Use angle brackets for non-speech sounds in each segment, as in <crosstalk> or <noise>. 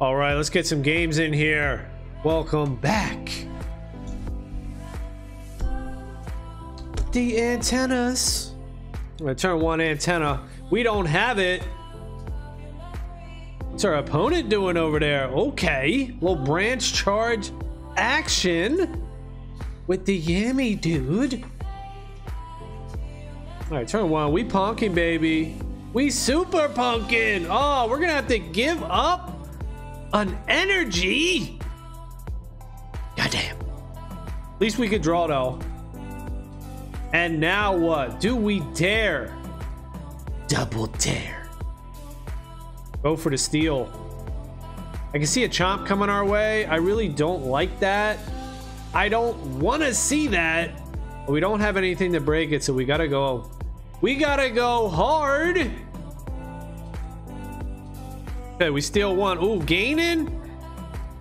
All right, let's get some games in here. Welcome back. The antennas. I'm gonna turn one antenna. We don't have it. What's our opponent doing over there? Okay. Little branch charge action with the Yami dude. All right, turn one. We punking, baby. We super punking. Oh, we're gonna have to give up an energy. Goddamn. At least we could draw though. And now what? Do we dare? Double dare. Go for the steal. I can see a chomp coming our way. I really don't like that. I don't want to see that. We don't have anything to break it, so we gotta go. We gotta go hard. Okay, we steal one. Ooh, gaining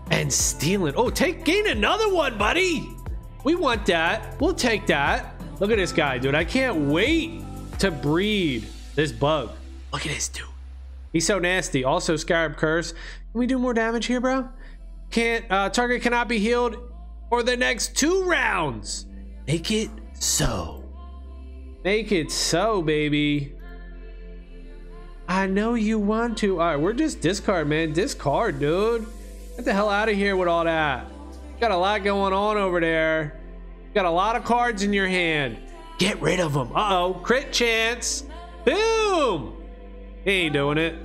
and stealing. Oh, take gain another one, buddy. We want that. We'll take that. Look at this guy, dude. I can't wait to breed this bug. Look at this dude. He's so nasty. Also, Scarab Curse. Can we do more damage here, bro? Can't. Uh, target cannot be healed for the next two rounds. Make it so. Make it so, baby. I know you want to. All right, we're just discard, man. Discard, dude. Get the hell out of here with all that. Got a lot going on over there. Got a lot of cards in your hand. Get rid of them. Uh-oh. Crit chance. Boom. He ain't doing it.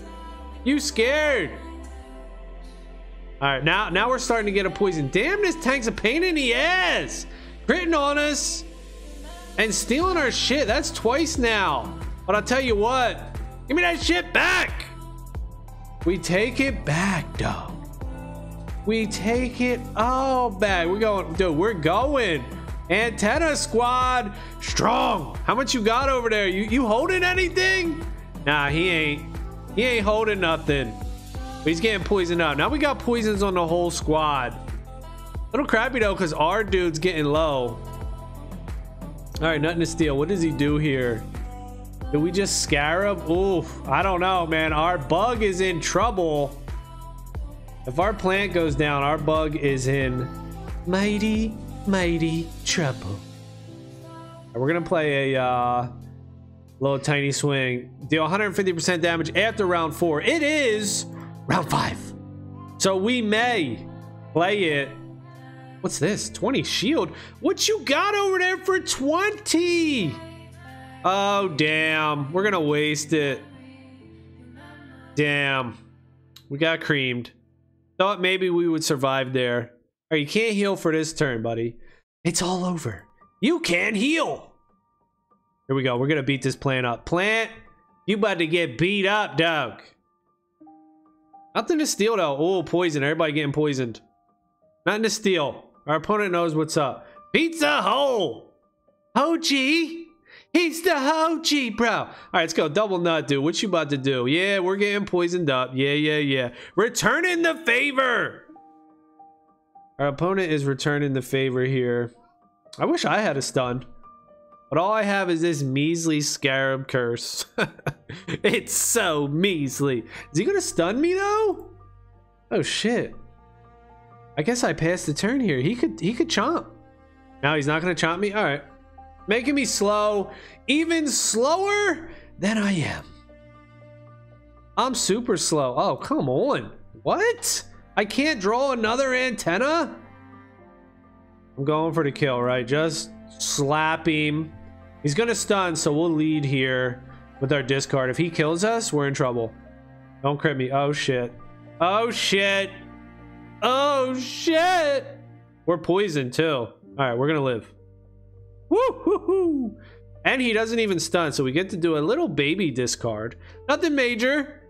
You scared. All right, now now we're starting to get a poison. Damn, this tank's a pain in the ass. Critting on us and stealing our shit. That's twice now. But I'll tell you what. Give me that shit back. We take it back, dog. We take it all back. We're going, dude, we're going. Antenna squad, strong. How much you got over there? You you holding anything? Nah, he ain't. He ain't holding nothing. But he's getting poisoned up. Now we got poisons on the whole squad. Little crappy though, because our dude's getting low. All right, nothing to steal. What does he do here? Do we just scarab? Ooh, I don't know, man. Our bug is in trouble. If our plant goes down, our bug is in mighty, mighty trouble. We're gonna play a uh, little tiny swing. Deal 150% damage after round four. It is round five. So we may play it. What's this? 20 shield. What you got over there for 20? Oh, damn. We're gonna waste it. Damn. We got creamed. Thought maybe we would survive there. Or you can't heal for this turn, buddy. It's all over. You can't heal. Here we go. We're gonna beat this plant up. Plant, you about to get beat up, dog. Nothing to steal though. Oh, poison. Everybody getting poisoned. Nothing to steal. Our opponent knows what's up. Pizza hole. Hoji. He's the Hoji, bro. All right, let's go. Double nut, dude. What you about to do? Yeah, we're getting poisoned up. Yeah, yeah, yeah. Returning the favor. Our opponent is returning the favor here. I wish I had a stun. But all I have is this measly scarab curse. <laughs> it's so measly. Is he gonna stun me though? Oh shit. I guess I passed the turn here. He could he could chomp. Now he's not gonna chomp me? Alright making me slow, even slower than I am. I'm super slow. Oh, come on. What? I can't draw another antenna? I'm going for the kill, right? Just slap him. He's gonna stun, so we'll lead here with our discard. If he kills us, we're in trouble. Don't crit me. Oh, shit. Oh, shit. Oh, shit. We're poisoned, too. All right, we're gonna live. Woo And he doesn't even stun, so we get to do a little baby discard. Nothing major,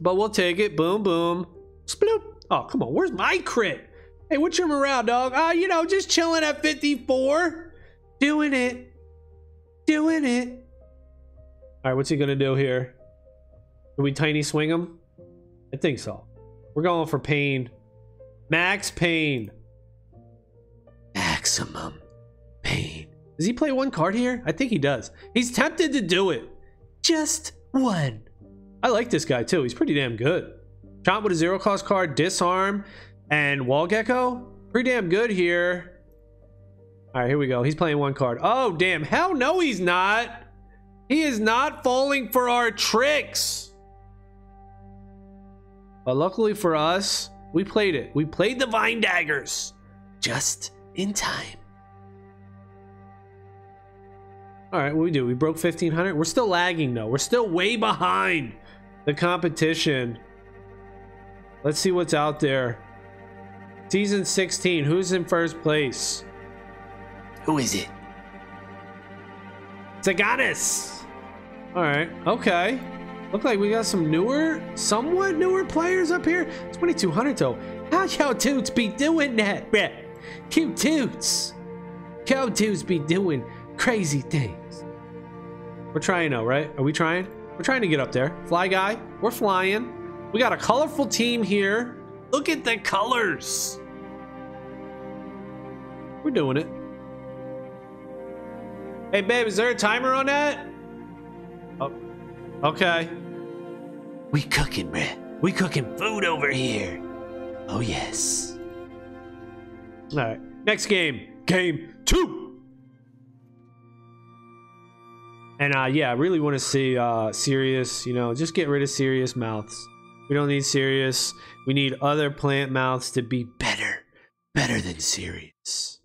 but we'll take it. Boom, boom. Sploop. Oh, come on. Where's my crit? Hey, what's your morale, dog? Ah, uh, you know, just chilling at 54. Doing it. Doing it. All right, what's he going to do here? Do we tiny swing him? I think so. We're going for pain. Max pain. Maximum. Does he play one card here? I think he does. He's tempted to do it. Just one. I like this guy too. He's pretty damn good. Chomp with a zero cost card, disarm, and wall gecko. Pretty damn good here. All right, here we go. He's playing one card. Oh, damn. Hell no, he's not. He is not falling for our tricks. But luckily for us, we played it. We played the Vine Daggers just in time. All right, what we do? We broke 1500. We're still lagging though. We're still way behind the competition. Let's see what's out there. Season 16. Who's in first place? Who is it? Zaganis. All right. Okay. Look like we got some newer, somewhat newer players up here. 2200 though. How y'all dudes be doing that, bruh? Cute dudes. Y'all dudes be doing crazy things. We're trying though, right? Are we trying? We're trying to get up there. Fly guy, we're flying. We got a colorful team here. Look at the colors. We're doing it. Hey, babe, is there a timer on that? Oh, okay. We cooking, bruh. We cooking food over here. Oh, yes. All right. Next game. Game two. And uh, yeah, I really want to see uh, serious. You know, just get rid of serious mouths. We don't need serious. We need other plant mouths to be better, better than serious.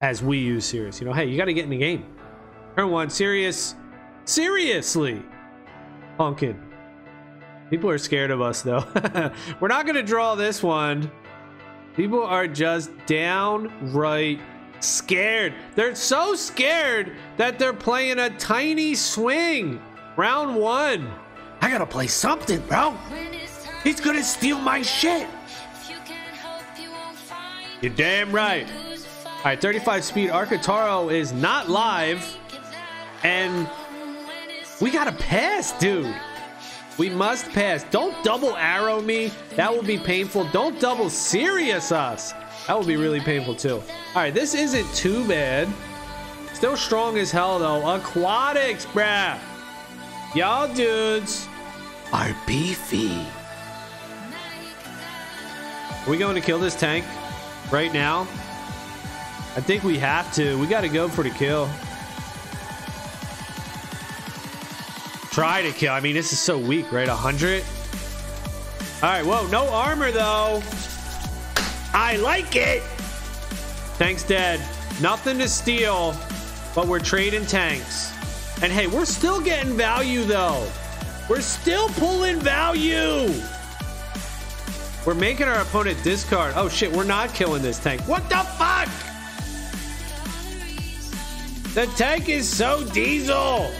As we use serious, you know, hey, you got to get in the game. Turn one, serious, seriously, pumpkin. People are scared of us though. <laughs> We're not gonna draw this one. People are just downright scared. They're so scared that they're playing a tiny swing. Round one. I gotta play something, bro. He's gonna steal my shit. You're damn right. All right, 35 speed. Arcataro is not live. And we gotta pass, dude. We must pass. Don't double arrow me. That will be painful. Don't double serious us. That will be really painful too. All right, this isn't too bad. Still strong as hell though. Aquatics, bruh. Y'all dudes are beefy. Are we going to kill this tank right now? I think we have to. We got to go for the kill. Try to kill. I mean, this is so weak, right? 100? All right, whoa, no armor though. I like it. Thanks, dead. Nothing to steal, but we're trading tanks. And hey, we're still getting value though. We're still pulling value. We're making our opponent discard. Oh shit, we're not killing this tank. What the fuck? The tank is so diesel.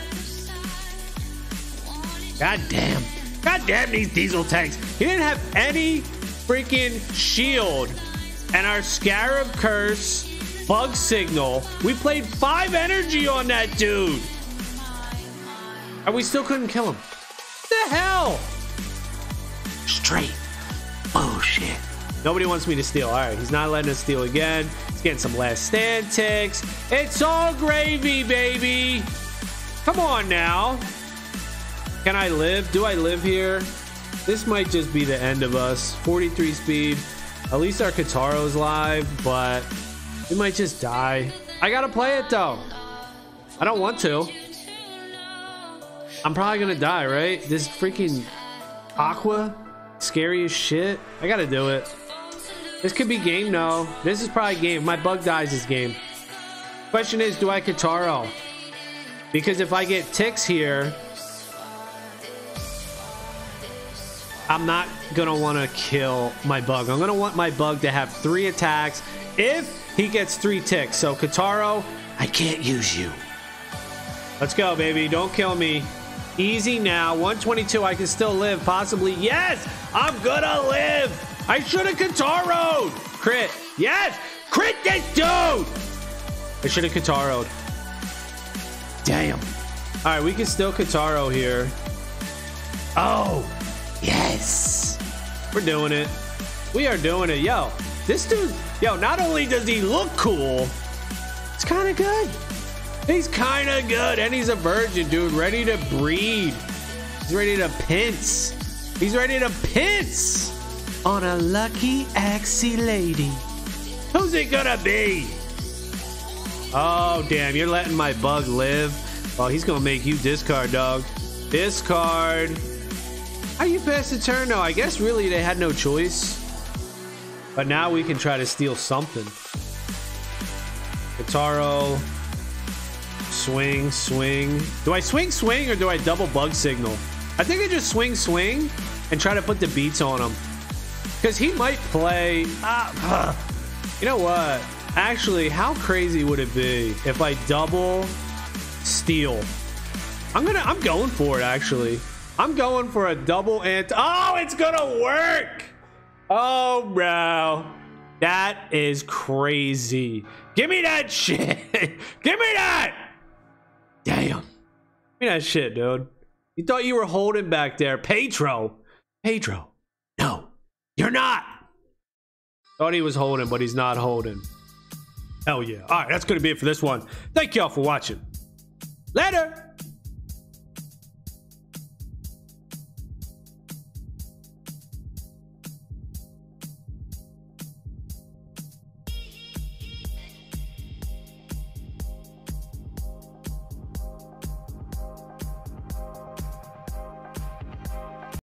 God damn. God damn these diesel tanks. He didn't have any freaking shield. And our Scarab Curse, Bug Signal. We played five energy on that dude. And we still couldn't kill him. What the hell? Straight bullshit. Nobody wants me to steal. All right, he's not letting us steal again. He's getting some last stand ticks. It's all gravy, baby. Come on now. Can I live? Do I live here? This might just be the end of us. 43 speed. At least our Kataro's live, but we might just die. I gotta play it though. I don't want to. I'm probably gonna die, right? This freaking Aqua, scary as shit. I gotta do it. This could be game, no. This is probably game. My bug dies this game. Question is, do I Kataro? Because if I get ticks here, I'm not gonna want to kill my bug. I'm gonna want my bug to have three attacks if he gets three ticks. So Kataro, I can't use you. Let's go, baby. Don't kill me. Easy now. 122. I can still live. Possibly. Yes! I'm gonna live! I should have Kataro'd! Crit. Yes! Crit this dude! I should have Kataro'd. Damn. Alright, we can still Kataro here. Oh! Yes! We're doing it. We are doing it. Yo, this dude, yo, not only does he look cool, it's kind of good. He's kind of good. And he's a virgin, dude, ready to breed. He's ready to pinch. He's ready to piss on a lucky axie lady. Who's it gonna be? Oh, damn, you're letting my bug live? Oh, he's gonna make you discard, dog. Discard. How you pass the turn? No, I guess really they had no choice. But now we can try to steal something. Guitaro. Swing, swing. Do I swing, swing, or do I double bug signal? I think I just swing, swing, and try to put the beats on him. Because he might play... Ah, you know what? Actually, how crazy would it be if I double steal? I'm gonna... I'm going for it, actually. I'm going for a double ant... Oh, it's gonna work! Oh, bro. That is crazy. Give me that shit. <laughs> Give me that. Damn. Give me that shit, dude. You thought you were holding back there. Pedro. Pedro. No, you're not. Thought he was holding, but he's not holding. Hell yeah. All right, that's going to be it for this one. Thank y'all for watching. Later.